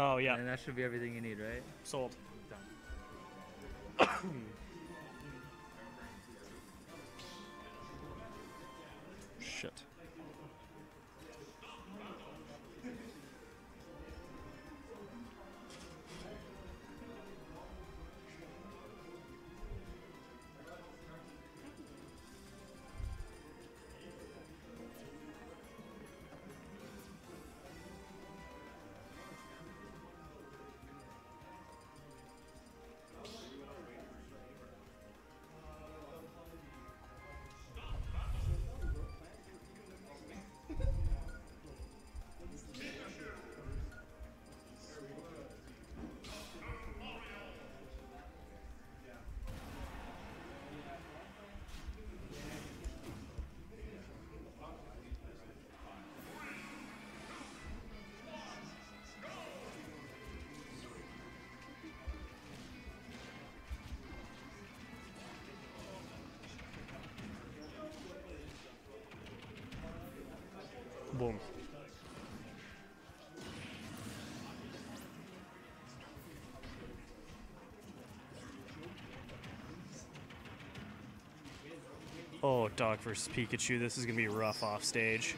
Oh yeah, And that should be everything you need, right? sold. Shit. Boom. Oh, Doc versus Pikachu. This is gonna be rough off stage.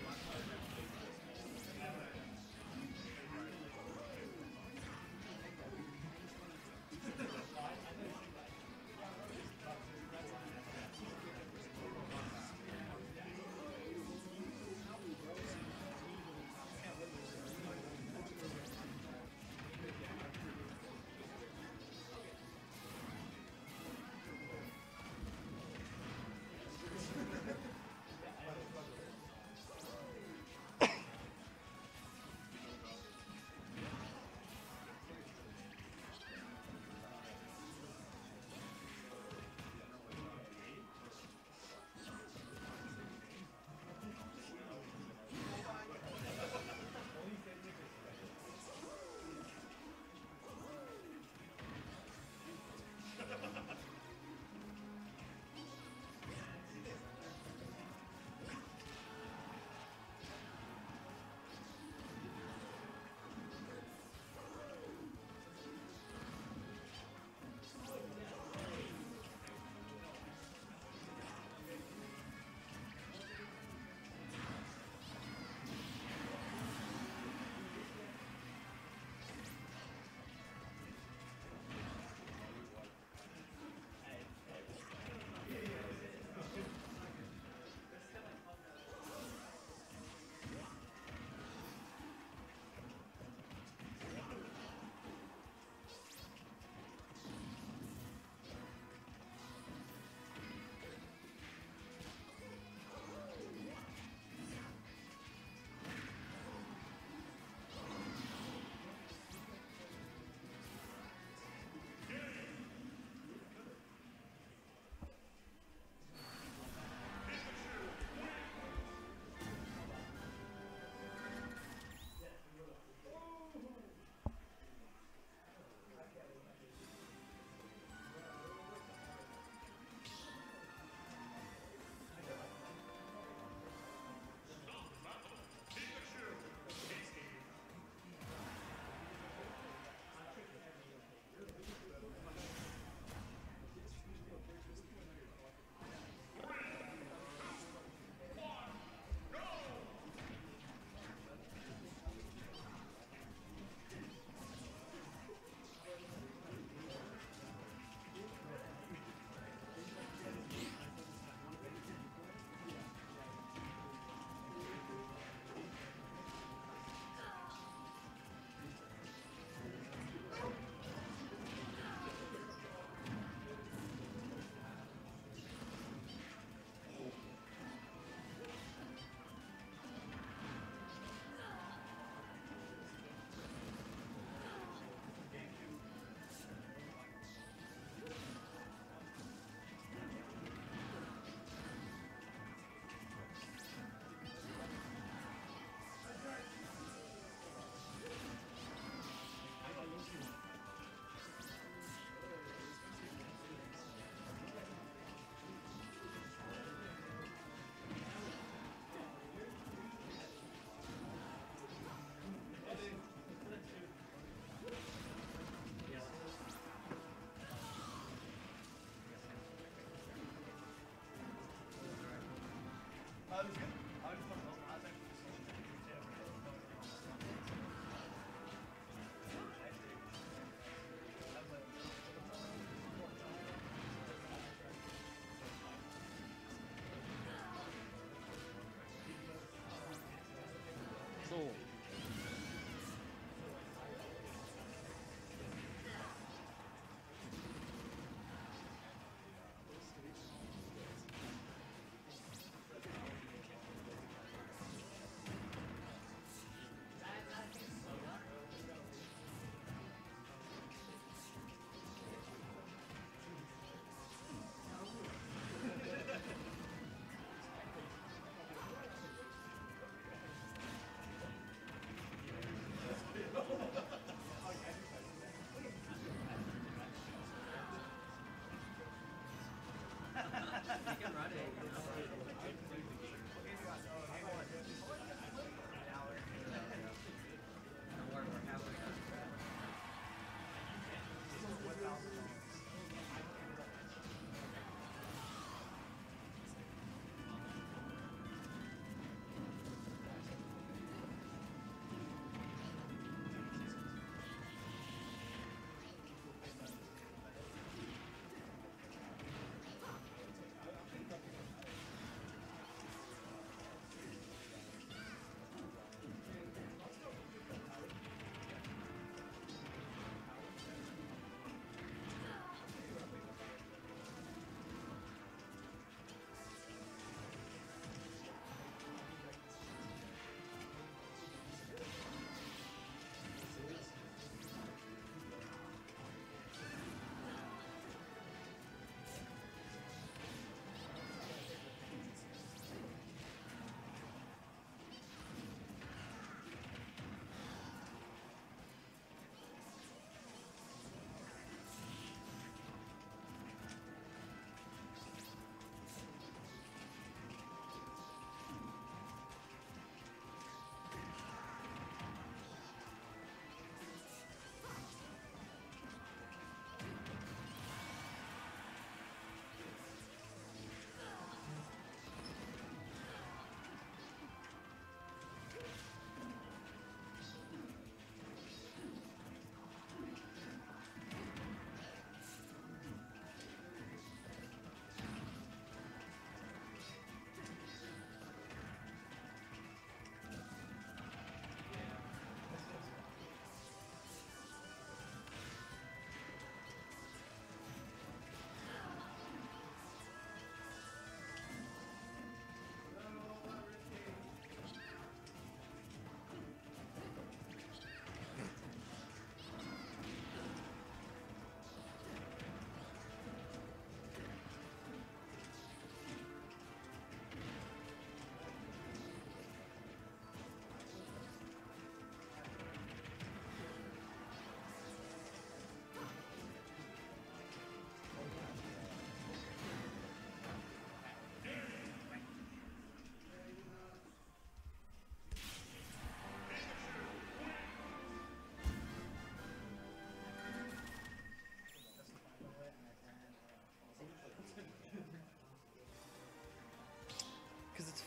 Hallelujah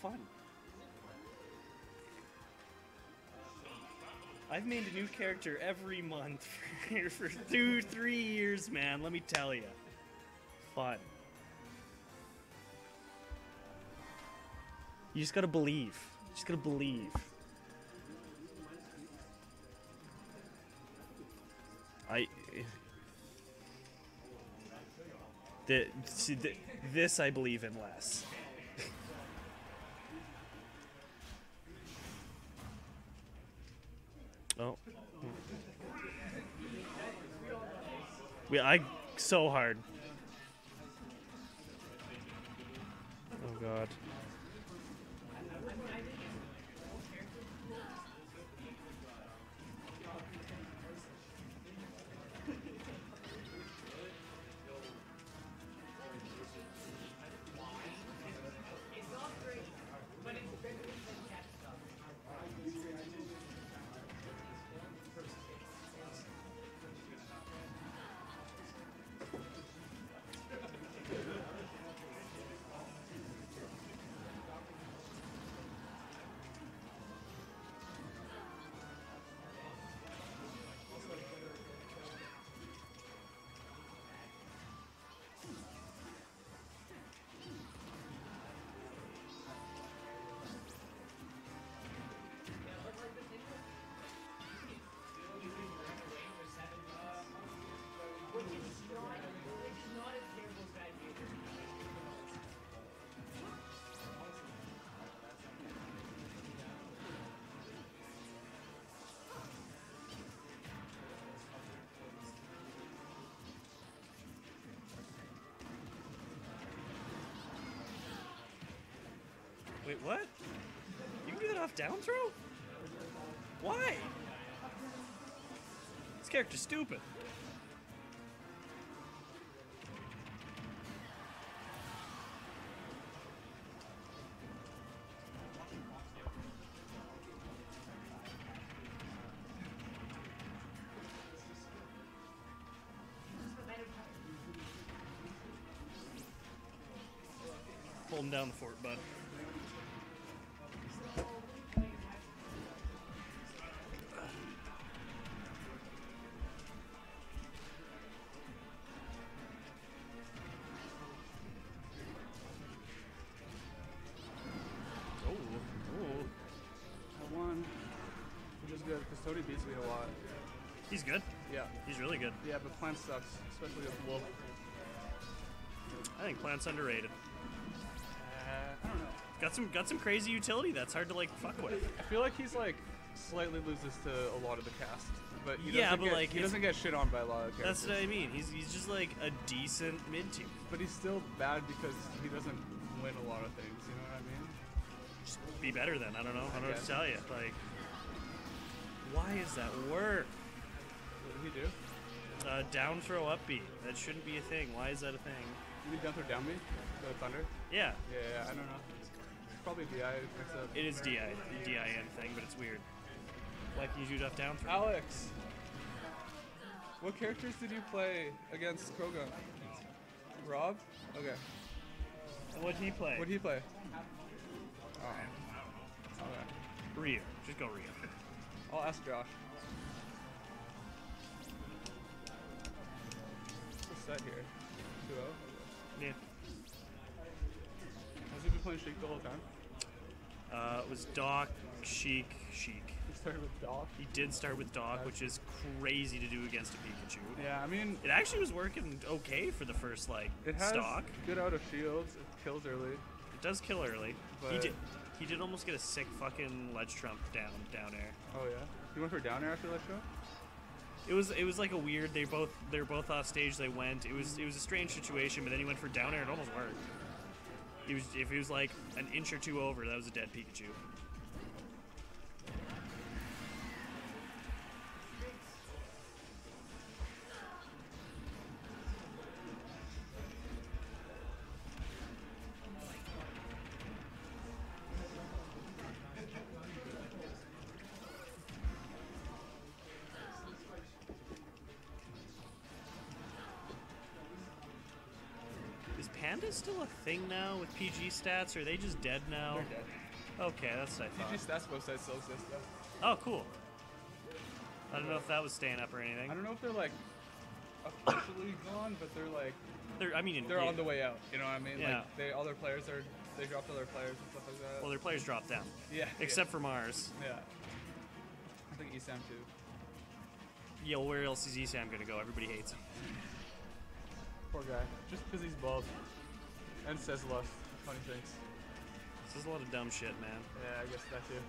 fun. I've made a new character every month for, for two, three years, man. Let me tell you. Fun. You just gotta believe. You just gotta believe. I. Eh, the, see, the, this I believe in less. Oh. We, I so hard. Oh god. Wait, what? You can do that off down throw? Why? This character's stupid. Holding down the fort, bud. He's good. Yeah, He's really good. yeah, but Plant sucks, especially with Wolf. I think Plant's underrated. Uh, I don't know. Got some got some crazy utility that's hard to like fuck with. I feel like he's like slightly loses to a lot of the cast, but he Yeah, but, get, like, he doesn't get shit on by a lot of characters. That's what I mean. He's he's just like a decent mid tier. But he's still bad because he doesn't win a lot of things. You know what I mean? Just be better then. I don't know. I don't know what to tell you. Like, why is that work? What did he do? Uh, down throw up B. That shouldn't be a thing. Why is that a thing? You mean down throw down B? The thunder? Yeah, Yeah, yeah, I don't know. It's probably DI mixed up. it is DI, DIN thing, but it's weird. Can you do up down throw? Alex, what characters did you play against Krogan? Rob? Okay. What'd he play? What did he play? Oh. Okay. Ryu. Just go Ryu. I'll ask Josh. That here? 2 0? Yeah. Has he been playing Sheik the whole time? Uh, it was Doc, Sheik, Sheik. He started with Doc. He did start with Doc, which is crazy to do against a Pikachu. Yeah, I mean, It actually was working okay for the first like it has stock. good out of shields. It kills early. It does kill early. he did. He did almost get a sick fucking ledge trump down down air. Oh yeah. You went for down air after ledge show? It was it was like a weird. They both they're both off stage. They went. It was it was a strange situation. But then he went for down air. It almost worked. He was if he was like an inch or two over, that was a dead Pikachu. pandas still a thing now with PG stats? are they just dead now? They're dead. Okay, that's what I thought. PG stats website still exists though. Oh, cool. I don't know if that was staying up or anything. I don't know if they're like officially gone, but they're like they're. I mean, they're yeah. on the way out. You know what I mean? Yeah. Like they all their players are they dropped all their players and stuff like that. Well, their players dropped down. Yeah. Except yeah. for Marss. Yeah. I think Esam too. Yeah, where else is Esam gonna go? Everybody hates him. Poor guy. Just because he's bald and says lust. Funny things. This is a lot of dumb shit, man. Yeah, I guess that too.